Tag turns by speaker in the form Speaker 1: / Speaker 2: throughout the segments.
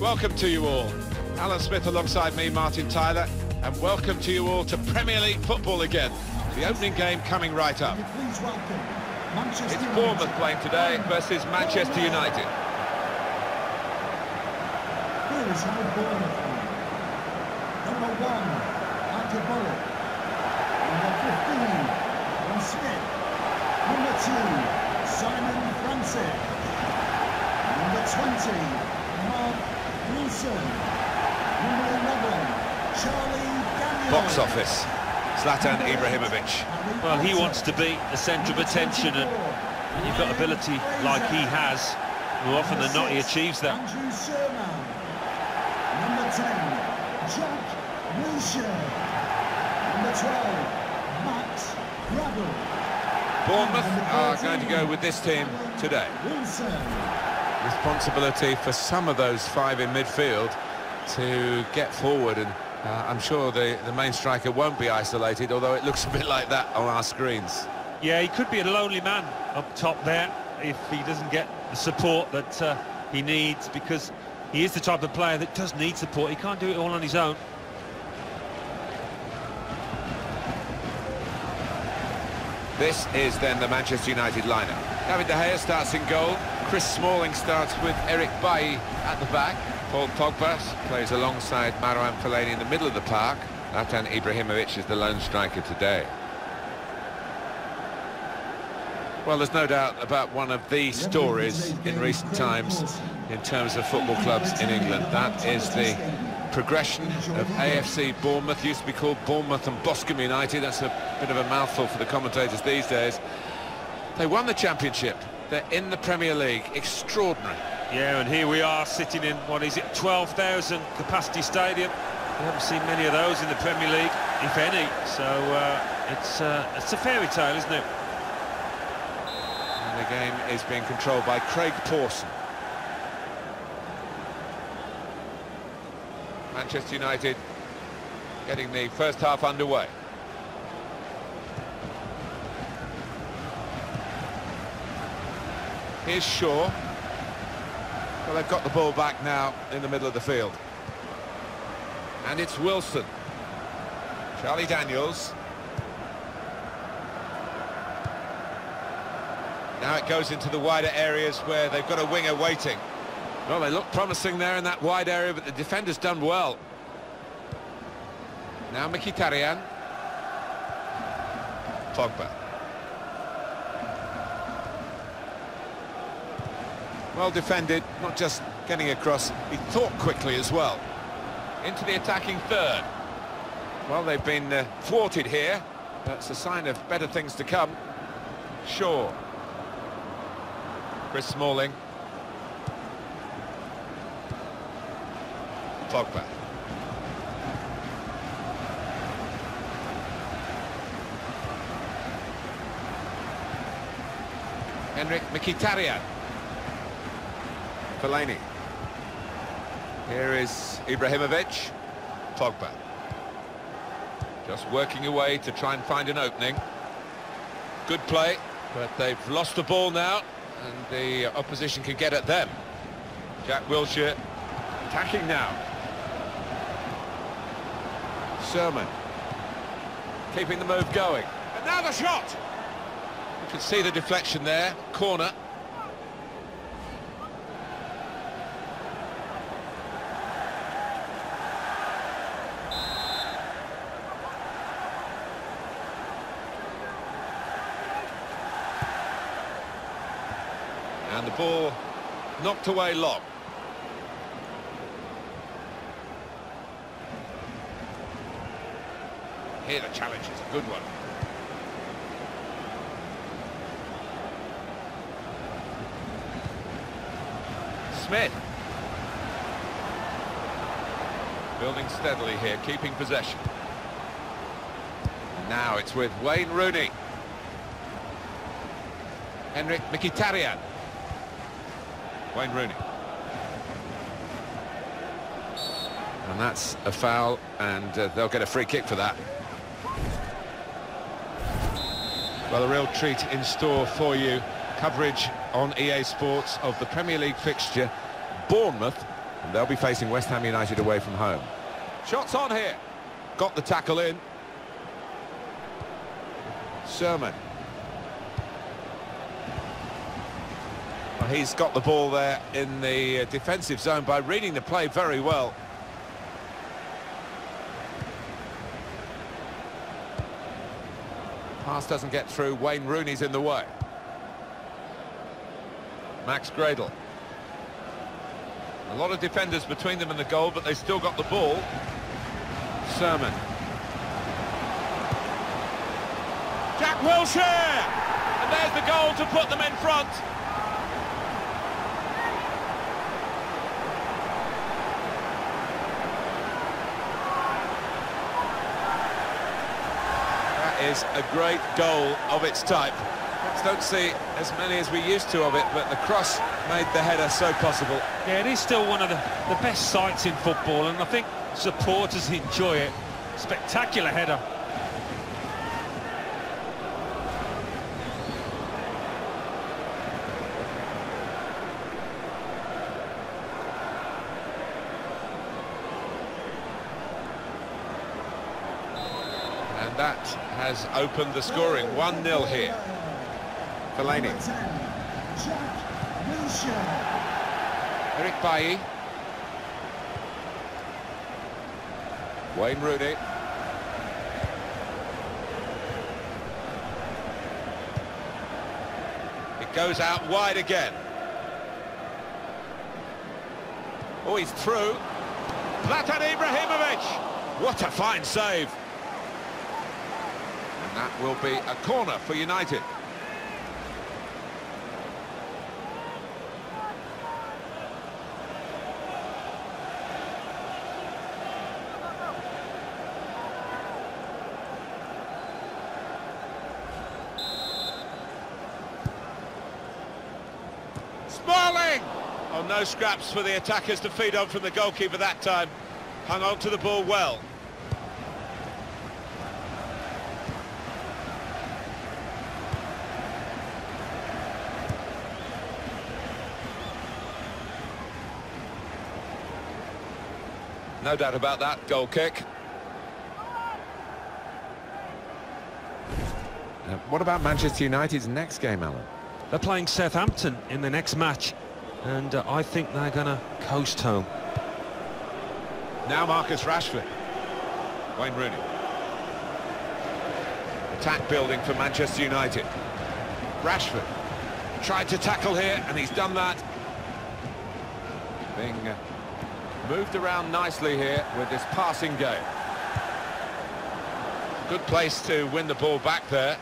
Speaker 1: Welcome to you all. Alan Smith alongside me, Martin Tyler, and welcome to you all to Premier League football again. The opening game coming right up. It's Bournemouth playing today versus Manchester United.
Speaker 2: Number one. Number 15, Adam Smith. Number two, Simon Francis. Number 20, Mark Wilson. Number 11, Charlie Daniels.
Speaker 1: Box office. Zlatan Ibrahimovic.
Speaker 3: Well, he wants to be the centre of attention, and when you've got ability like he has, more often than not, he achieves that.
Speaker 2: Andrew Surman. Number 10, Jack Wilshere. Number 12, Max Gradel.
Speaker 1: Bournemouth are going to go with this team today.
Speaker 2: Wilson.
Speaker 1: Responsibility for some of those five in midfield to get forward and uh, I'm sure the, the main striker won't be isolated, although it looks a bit like that on our screens.
Speaker 3: Yeah, he could be a lonely man up top there if he doesn't get the support that uh, he needs, because he is the type of player that does need support. He can't do it all on his own.
Speaker 1: This is then the Manchester United lineup. David De Gea starts in goal. Chris Smalling starts with Eric Bailly at the back. Paul Pogba plays alongside Marouane Fellaini in the middle of the park. Zlatan Ibrahimovic is the lone striker today. Well, there's no doubt about one of the stories in recent times in terms of football clubs in England. That is the progression of AFC Bournemouth, used to be called Bournemouth and Boscombe United. That's a bit of a mouthful for the commentators these days. They won the championship. They're in the Premier League. Extraordinary.
Speaker 3: Yeah, and here we are sitting in, what is it, 12,000 capacity stadium. We haven't seen many of those in the Premier League, if any. So uh, it's, uh, it's a fairy tale, isn't it?
Speaker 1: And the game is being controlled by Craig Pawson. Manchester United getting the first half underway. Here's Shaw. Well, they've got the ball back now in the middle of the field. And it's Wilson. Charlie Daniels. Now it goes into the wider areas where they've got a winger waiting. Well, they look promising there in that wide area, but the defender's done well. Now Mkhitaryan. Pogba. Well defended, not just getting across, he thought quickly as well. Into the attacking third. Well, they've been uh, thwarted here. That's a sign of better things to come. Shaw. Chris Smalling. Pogba. Henrik Mkhitaryan. Fellaini. Here is Ibrahimovic. Pogba. Just working away to try and find an opening. Good play, but they've lost the ball now, and the opposition can get at them. Jack Wilshere attacking now. Surman keeping the move going. And now the shot! You can see the deflection there, corner. Ball knocked away long. Here the challenge is a good one. Smith. Building steadily here, keeping possession. Now it's with Wayne Rooney. Henrik Mkhitaryan. Wayne Rooney. And that's a foul, and uh, they'll get a free kick for that. Well, a real treat in store for you. Coverage on EA Sports of the Premier League fixture. Bournemouth And they'll be facing West Ham United away from home. Shots on here. Got the tackle in. Surman. Well, he's got the ball there in the uh, defensive zone by reading the play very well. Pass doesn't get through. Wayne Rooney's in the way. Max Gradel. A lot of defenders between them and the goal, but they still got the ball. Surman. Jack Wilshere! And there's the goal to put them in front. Is a great goal of its type. Perhaps don't see as many as we used to of it, but the cross made the header so possible.
Speaker 3: Yeah, it is still one of the, the best sights in football, and I think supporters enjoy it. Spectacular header.
Speaker 1: And that has opened the scoring. 1-0 here. Fellaini.
Speaker 2: Number 10, Jack Wilshere.
Speaker 1: Eric Bailly. Wayne Rooney. It goes out wide again. Oh, he's through. Zlatan Ibrahimovic. What a fine save. Will be a corner for United. Smalling! Oh, no scraps for the attackers to feed on from the goalkeeper that time. Hung on to the ball well. No doubt about that goal kick. Uh, what about Manchester United's next game, Alan?
Speaker 3: They're playing Southampton in the next match, and uh, I think they're going to coast home.
Speaker 1: Now Marcus Rashford. Wayne Rooney. Attack building for Manchester United. Rashford tried to tackle here, and he's done that. Being uh, moved around nicely here with this passing game. Good place to win the ball back there,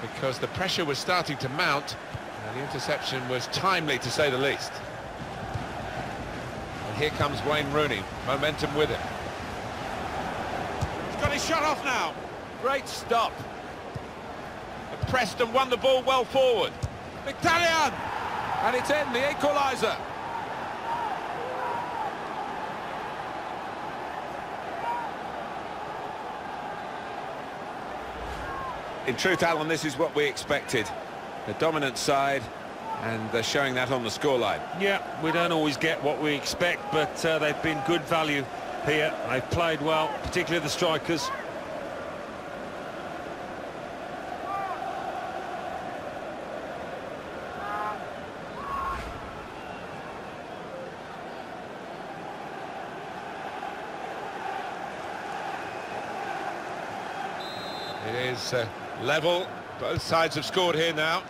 Speaker 1: because the pressure was starting to mount, and the interception was timely, to say the least. And here comes Wayne Rooney, momentum with him. He's got his shot off now. Great stop. And pressed won the ball well forward. Mkhitaryan! And it's in, the equaliser. In truth, Alan, this is what we expected. The dominant side, and they're showing that on the scoreline.
Speaker 3: Yeah, we don't always get what we expect, but uh, they've been good value here. They've played well, particularly the strikers.
Speaker 1: It is uh, level. Both sides have scored here now.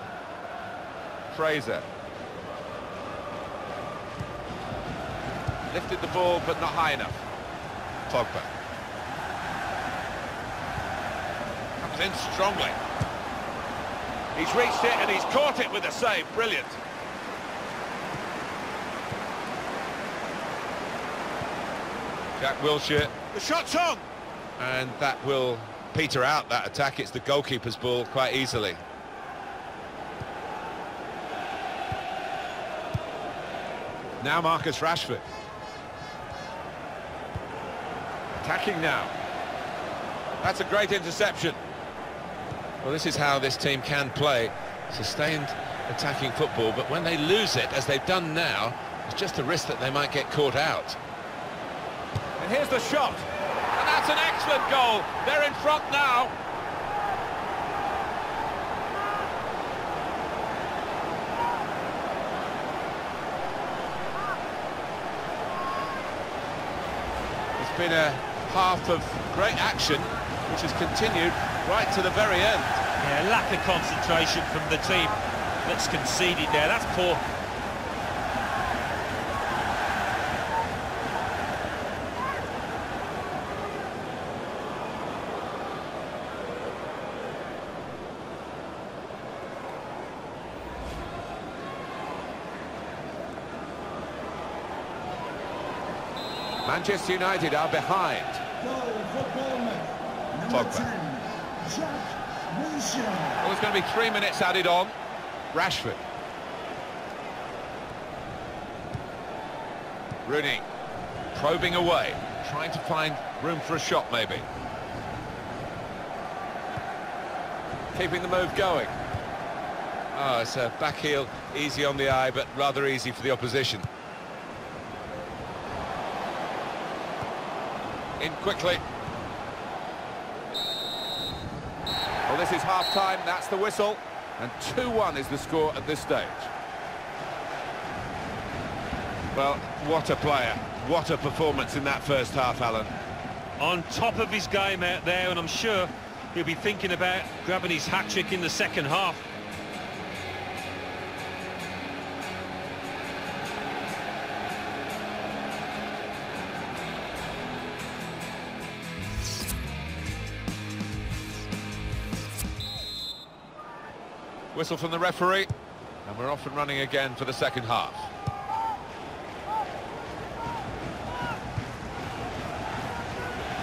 Speaker 1: Fraser. Lifted the ball, but not high enough. Pogba. Comes in strongly. He's reached it and he's caught it with a save. Brilliant. Jack Wilshere. The shot's on! And that will peter out that attack. It's the goalkeeper's ball quite easily. Now Marcus Rashford. Attacking now. That's a great interception. Well, this is how this team can play. Sustained attacking football, but when they lose it, as they've done now, It's just a risk that they might get caught out. And here's the shot. That's an excellent goal. They're in front now. It's been a half of great action, which has continued right to the very end.
Speaker 3: Yeah, lack of concentration from the team that's conceded there. That's poor.
Speaker 1: Manchester United are behind. Pogba.
Speaker 2: 10, Jack Wilshere.
Speaker 1: Well, there's going to be three minutes added on. Rashford. Rooney probing away, trying to find room for a shot maybe. Keeping the move going. Oh, it's a back heel, easy on the eye, but rather easy for the opposition. In quickly. Well, this is half-time, that's the whistle, and 2-1 is the score at this stage. Well, what a player, what a performance in that first half, Alan.
Speaker 3: On top of his game out there, and I'm sure he'll be thinking about grabbing his hat-trick in the second half.
Speaker 1: Whistle from the referee, and we're off and running again for the second half.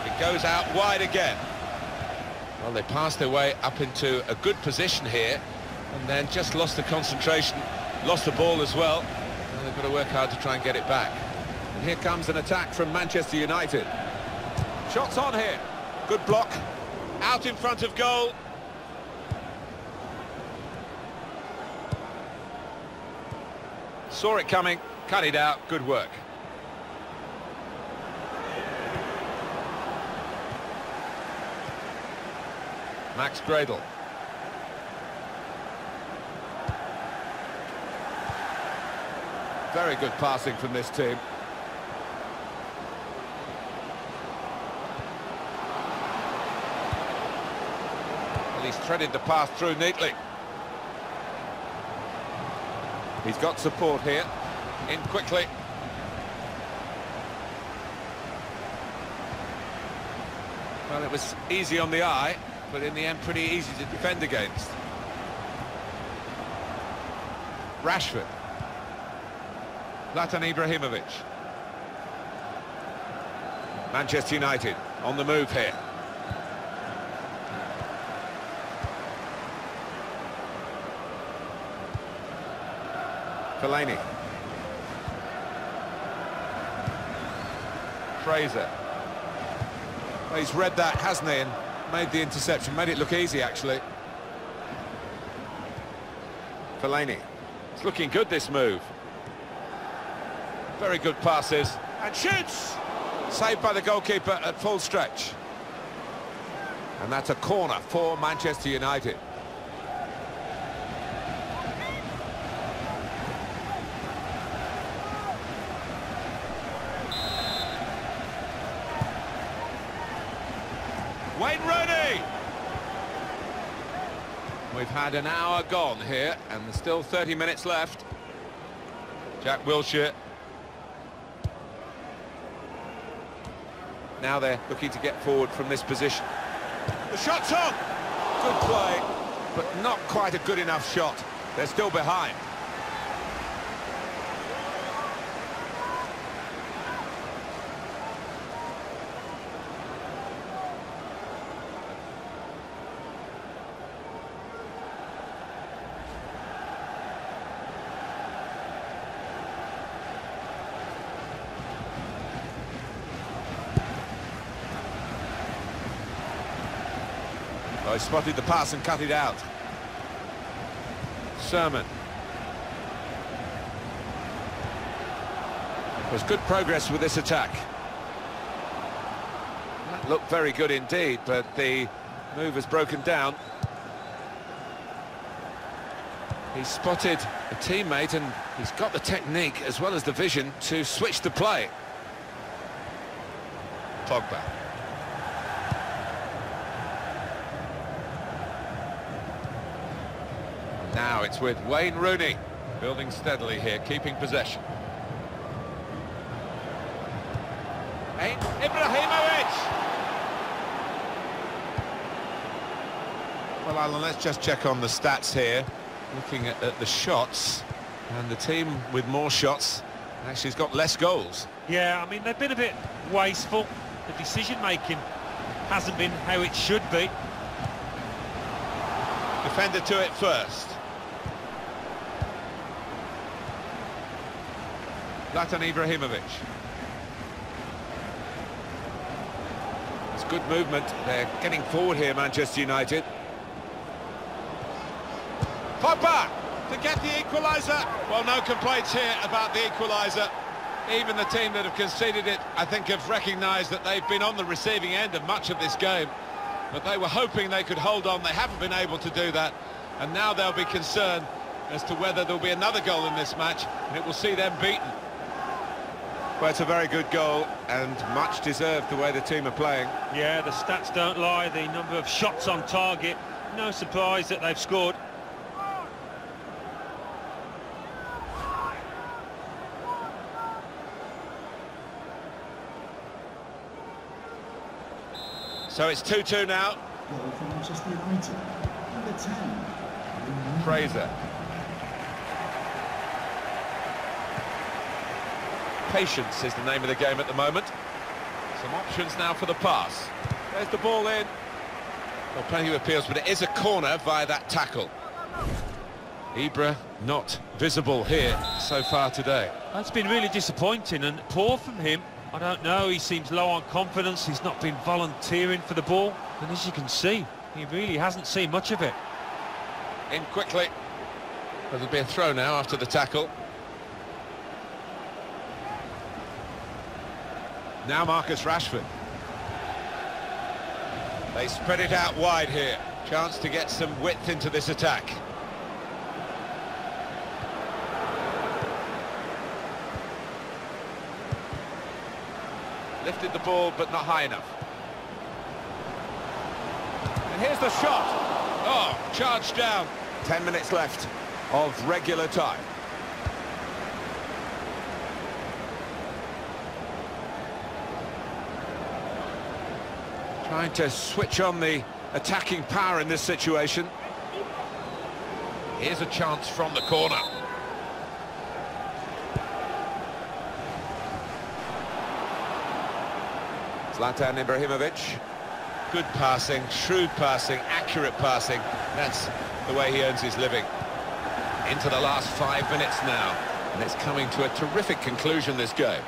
Speaker 1: It goes out wide again. Well, they passed their way up into a good position here, and then just lost the concentration, lost the ball as well. They've got to work hard to try and get it back. And here comes an attack from Manchester United. Shots on here. Good block. Out in front of goal. Saw it coming, cut it out, good work. Max Gradel. Very good passing from this team. Well, he's threaded the pass through neatly. He's got support here. In quickly. Well, it was easy on the eye, but in the end pretty easy to defend against. Rashford. Zlatan Ibrahimovic. Manchester United on the move here. Fellaini. Fraser. Well, he's read that, hasn't he, and made the interception, made it look easy, actually. Fellaini. It's looking good, this move. Very good passes. And shoots! Saved by the goalkeeper at full stretch. And that's a corner for Manchester United. Wayne Rooney! We've had an hour gone here, and there's still 30 minutes left. Jack Wilshere. Now they're looking to get forward from this position. The shot's on! Good play, but not quite a good enough shot. They're still behind. He spotted the pass and cut it out. Surman. Was good progress with this attack. That looked very good indeed, but the move has broken down. He's spotted a teammate and he's got the technique as well as the vision to switch the play. Pogba. Now it's with Wayne Rooney, building steadily here, keeping possession. Hey, Ibrahimovic! Well, Alan, let's just check on the stats here. Looking at, at the shots, and the team with more shots actually has got less goals.
Speaker 3: Yeah, I mean, they've been a bit wasteful. The decision-making hasn't been how it should be.
Speaker 1: Defender to it first. Zlatan Ibrahimovic. It's good movement. They're getting forward here, Manchester United. Pogba to get the equaliser. Well, no complaints here about the equaliser. Even the team that have conceded it, I think, have recognised that they've been on the receiving end of much of this game. But they were hoping they could hold on. They haven't been able to do that. And now they'll be concerned as to whether there'll be another goal in this match, and it will see them beaten. Well, it's a very good goal, and much deserved the way the team are playing.
Speaker 3: Yeah, the stats don't lie. The number of shots on target. No surprise that they've scored.
Speaker 1: So it's 2-2 now.
Speaker 2: Goal for Manchester United. Number 10.
Speaker 1: Fraser. Patience is the name of the game at the moment. Some options now for the pass. There's the ball in. Well, plenty of appeals, but it is a corner via that tackle. Ibra not visible here so far today.
Speaker 3: That's been really disappointing and poor from him. I don't know, he seems low on confidence, he's not been volunteering for the ball, and as you can see, he really hasn't seen much of it.
Speaker 1: In quickly. There'll be a throw now after the tackle. Now Marcus Rashford. They spread it out wide here. Chance to get some width into this attack. Lifted the ball, but not high enough. And here's the shot. Oh, charged down. Ten minutes left of regular time. Trying to switch on the attacking power in this situation. Here's a chance from the corner. Zlatan Ibrahimovic. Good passing, shrewd passing, accurate passing. That's the way he earns his living. Into the last five minutes now. And it's coming to a terrific conclusion, this game.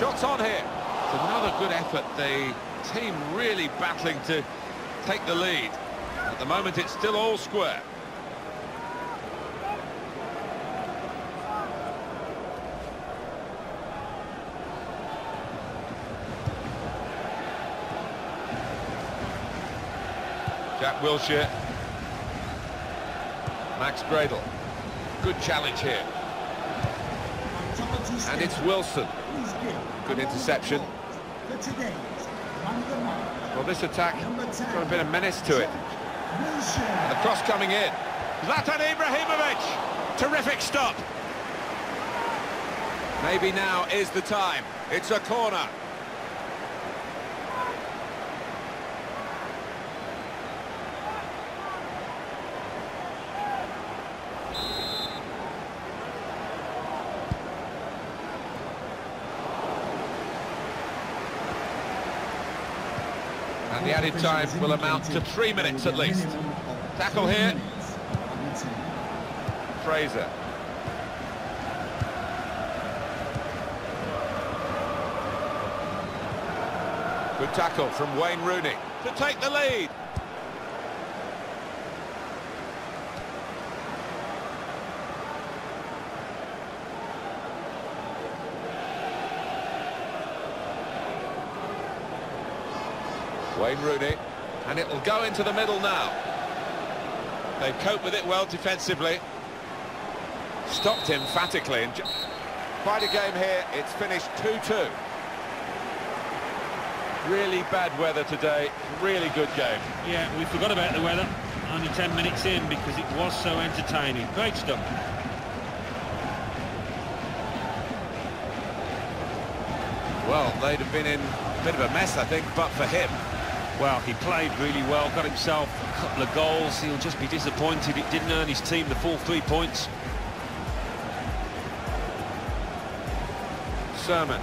Speaker 1: Shots on here. It's another good effort. The team really battling to take the lead. At the moment, it's still all square. Jack Wilshere. Max Gradel. Good challenge here. And it's Wilson. Good interception. Well, this attack
Speaker 2: Number 10.
Speaker 1: got a bit of menace to it.
Speaker 2: Wilshere.
Speaker 1: The cross coming in. Zlatan Ibrahimovic. Terrific stop. Maybe now is the time. It's a corner. And the added time will amount to three minutes at least. Tackle here. Fraser. Good tackle from Wayne Rooney to take the lead. Wayne Rooney, and it'll go into the middle now. They've coped with it well defensively. Stopped emphatically. And Quite a game here. It's finished 2-2. Really bad weather today. Really good game.
Speaker 3: Yeah, we forgot about the weather. Only 10 minutes in because it was so entertaining. Great stuff.
Speaker 1: Well, they'd have been in a bit of a mess, I think, but for him.
Speaker 3: Well, he played really well, got himself a couple of goals. He'll just be disappointed it didn't earn his team the full three points.
Speaker 1: Surman